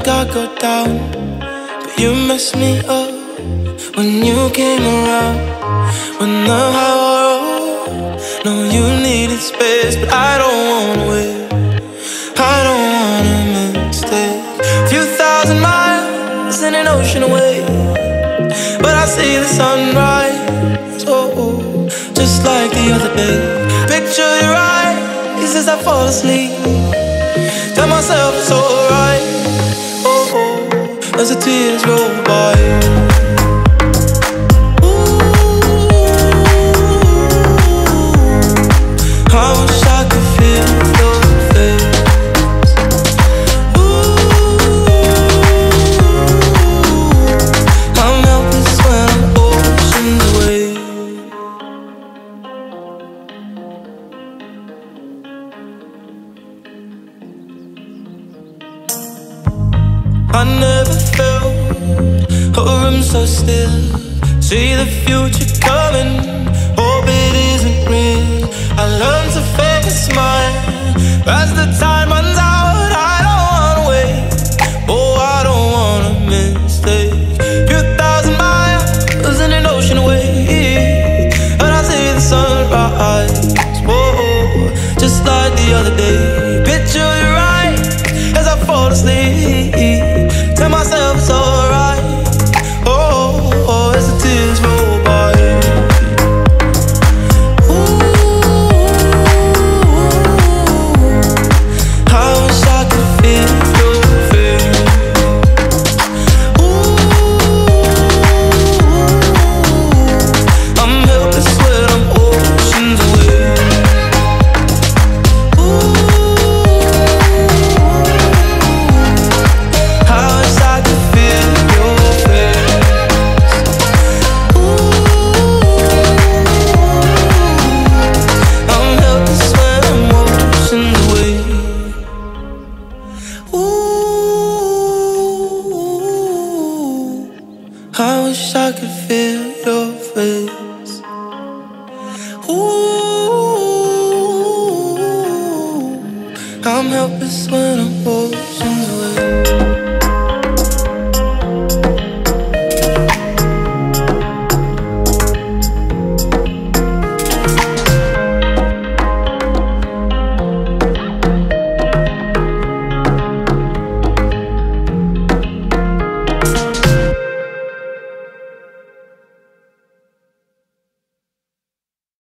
my guard go down, but you messed me up when you came around. When the rolled, no, you needed space, but I don't wanna wait. I don't wanna mistake. Few thousand miles in an ocean away, but I see the sunrise. Oh, just like the other day. Picture your eyes as I fall asleep. Tell myself it's alright. As the tears roll by. I wish so still. See the future coming, hope it isn't real. I learned to fake a smile as the time runs out. I don't wanna wait, oh I don't wanna mistake. Few thousand miles in an ocean away, and I see the sunrise. Whoa, just like the other day. Picture you right as I fall asleep. I wish I could feel your face. Ooh, I'm helpless when